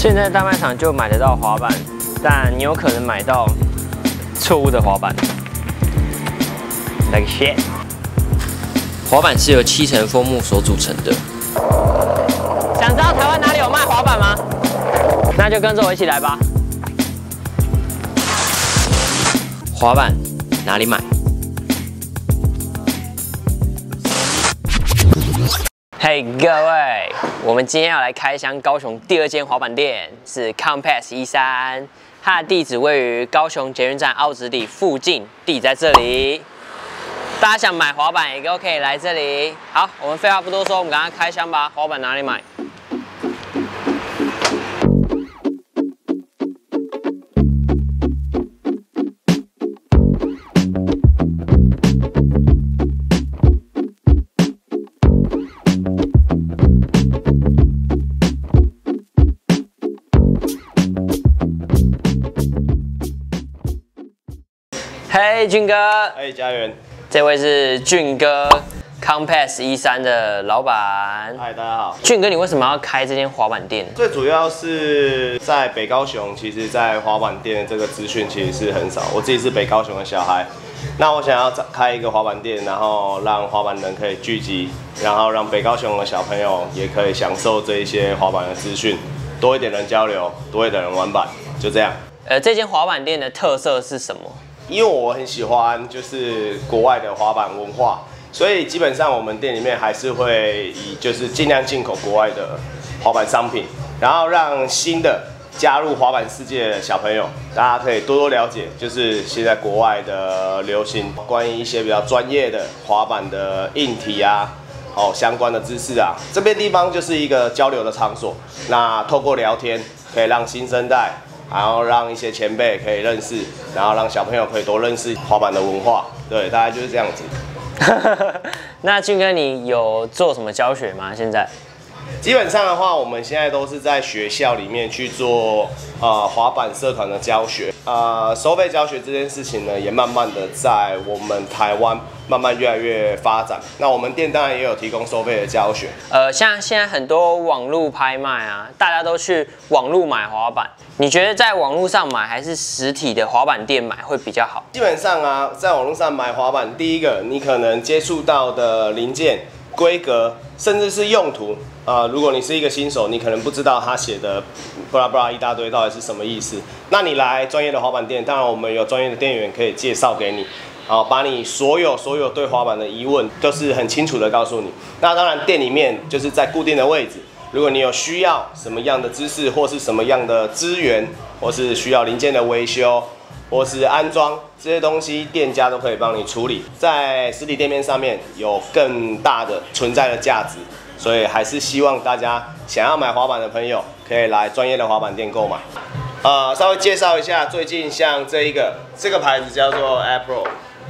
现在大卖场就买得到滑板，但你有可能买到错误的滑板。Like shit。滑板是由七层枫木所组成的。想知道台湾哪里有卖滑板吗？那就跟着我一起来吧。滑板哪里买？嘿，各位，我们今天要来开箱高雄第二间滑板店，是 Compass 一三，它的地址位于高雄捷运站澳子底附近，地在这里。大家想买滑板也都可以来这里。好，我们废话不多说，我们赶快开箱吧。滑板哪里买？嘿，俊哥，哎，家园，这位是俊哥，Compass 一三的老板。嗨，大家好。俊哥，你为什么要开这间滑板店？最主要是在北高雄，其实，在滑板店这个资讯其实是很少。我自己是北高雄的小孩，那我想要开一个滑板店，然后让滑板人可以聚集，然后让北高雄的小朋友也可以享受这一些滑板的资讯，多一点人交流，多一点人玩板，就这样。呃，这间滑板店的特色是什么？因为我很喜欢就是国外的滑板文化，所以基本上我们店里面还是会以就是尽量进口国外的滑板商品，然后让新的加入滑板世界的小朋友，大家可以多多了解，就是现在国外的流行，关于一些比较专业的滑板的硬体啊，哦相关的知识啊，这边地方就是一个交流的场所。那透过聊天，可以让新生代。然后让一些前辈可以认识，然后让小朋友可以多认识滑板的文化，对，大概就是这样子。那俊哥，你有做什么教学吗？现在？基本上的话，我们现在都是在学校里面去做呃滑板社团的教学，呃，收费教学这件事情呢，也慢慢的在我们台湾慢慢越来越发展。那我们店当然也有提供收费的教学。呃，像现在很多网络拍卖啊，大家都去网络买滑板，你觉得在网络上买还是实体的滑板店买会比较好？基本上啊，在网络上买滑板，第一个你可能接触到的零件。规格甚至是用途啊，如果你是一个新手，你可能不知道他写的布拉布拉一大堆到底是什么意思。那你来专业的滑板店，当然我们有专业的店员可以介绍给你，好，把你所有所有对滑板的疑问都是很清楚的告诉你。那当然店里面就是在固定的位置，如果你有需要什么样的知识或是什么样的资源，或是需要零件的维修。或是安装这些东西，店家都可以帮你处理，在实体店面上面有更大的存在的价值，所以还是希望大家想要买滑板的朋友，可以来专业的滑板店购买。呃，稍微介绍一下，最近像这一个这个牌子叫做 April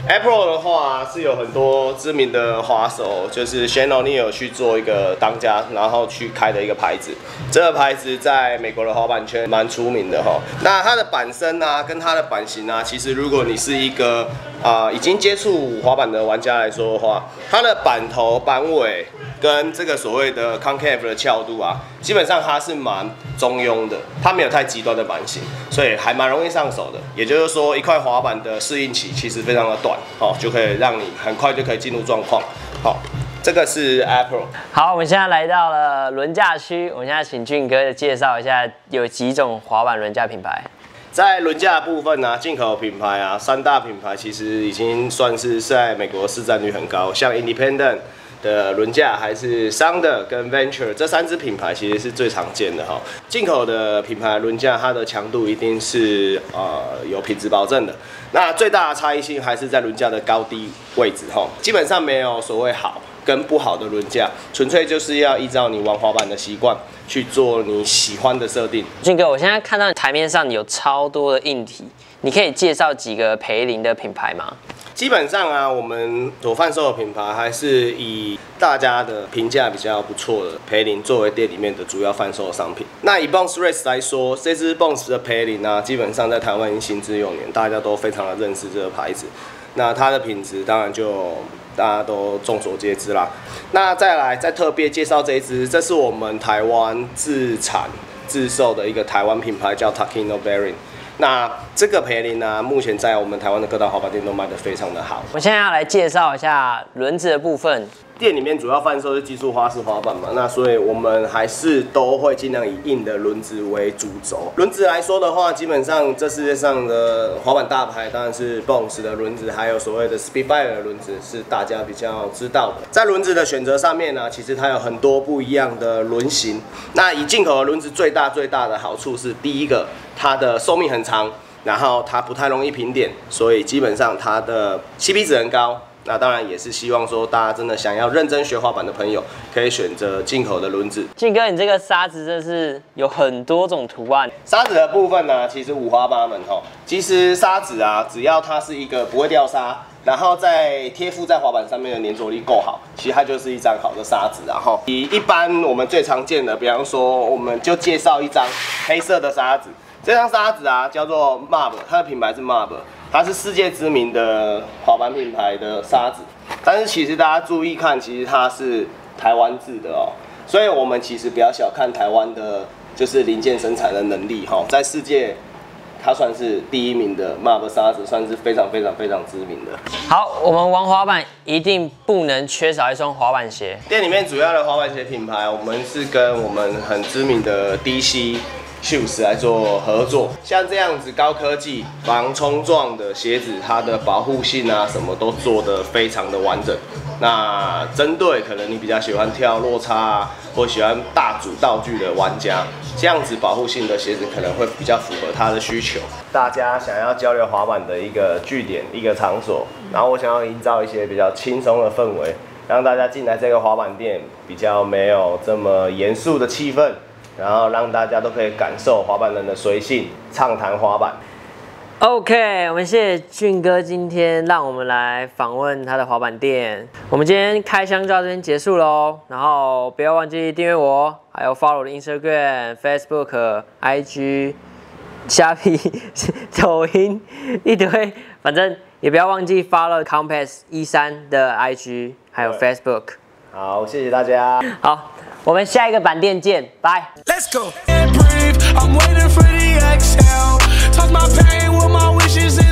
Apple 的话是有很多知名的滑手，就是 shano neo 去做一个当家，然后去开的一个牌子。这个牌子在美国的滑板圈蛮出名的哈。那它的板身啊，跟它的版型啊，其实如果你是一个啊已经接触滑板的玩家来说的话，它的板头、板尾。跟这个所谓的 concave 的翘度啊，基本上它是蛮中庸的，它没有太极端的版型，所以还蛮容易上手的。也就是说，一块滑板的适应期其实非常的短，哦，就可以让你很快就可以进入状况。好，这个是 Apple。好，我们现在来到了轮架区，我们现在请俊哥介绍一下有几种滑板轮架品牌。在轮架部分呢，进口品牌啊，三大品牌其实已经算是在美国市占率很高，像 Independent。的轮架还是 Sounder 跟 Venture 这三支品牌其实是最常见的哈。进口的品牌轮架，它的强度一定是呃有品质保证的。那最大的差异性还是在轮架的高低位置哈。基本上没有所谓好跟不好的轮架，纯粹就是要依照你玩滑板的习惯去做你喜欢的设定。俊哥，我现在看到台面上有超多的硬体，你可以介绍几个培林的品牌吗？基本上啊，我们所贩售的品牌还是以大家的评价比较不错的培林作为店里面的主要贩售的商品。那以 Bones Race 来说，这支 Bones 的培林呢，基本上在台湾已经行之有年，大家都非常的认识这个牌子。那它的品质当然就大家都众所皆知啦。那再来再特别介绍这一支，这是我们台湾自产。自售的一个台湾品牌叫 Takino Bearing。那这个培林呢，目前在我们台湾的各大滑板店都卖得非常的好。我现在要来介绍一下轮子的部分。店里面主要贩售是技术花式滑板嘛，那所以我们还是都会尽量以硬的轮子为主轴。轮子来说的话，基本上这世界上的滑板大牌当然是 Bones 的轮子，还有所谓的 Speedfire 的轮子是大家比较知道的。在轮子的选择上面呢，其实它有很多不一样的轮型。那以进口的轮子最大最大的好处是，第一个它的寿命很长，然后它不太容易平点，所以基本上它的 CP 值很高。那当然也是希望说，大家真的想要认真学滑板的朋友，可以选择进口的轮子。靖哥，你这个沙子真的是有很多种图案。沙子的部分呢，其实五花八门哈。其实沙子啊，只要它是一个不会掉沙，然后再贴附在滑板上面的粘着力够好，其实它就是一张好的沙子。然后以一般我们最常见的，比方说，我们就介绍一张黑色的沙子。这张沙子啊，叫做 Mob，它的品牌是 Mob。它是世界知名的滑板品牌的沙子，但是其实大家注意看，其实它是台湾制的哦，所以我们其实不要小看台湾的，就是零件生产的能力哈，在世界它算是第一名的子，算是非常非常非常知名的。好，我们玩滑板一定不能缺少一双滑板鞋。店里面主要的滑板鞋品牌，我们是跟我们很知名的 DC。Shoes 来做合作，像这样子高科技防冲撞的鞋子，它的保护性啊，什么都做得非常的完整。那针对可能你比较喜欢跳落差啊，或喜欢大组道具的玩家，这样子保护性的鞋子可能会比较符合他的需求。大家想要交流滑板的一个据点、一个场所，然后我想要营造一些比较轻松的氛围，让大家进来这个滑板店比较没有这么严肃的气氛。然后让大家都可以感受滑板人的随性，畅谈滑板。OK，我们谢谢俊哥今天让我们来访问他的滑板店。我们今天开箱就到这边结束喽。然后不要忘记订阅我，还有 follow 我的 Instagram、Facebook、IG、虾皮、抖音一堆，反正也不要忘记 follow Compass 一三的 IG 还有 Facebook。好，谢谢大家。好。我们下一个板店见，拜。Let's go. She's in.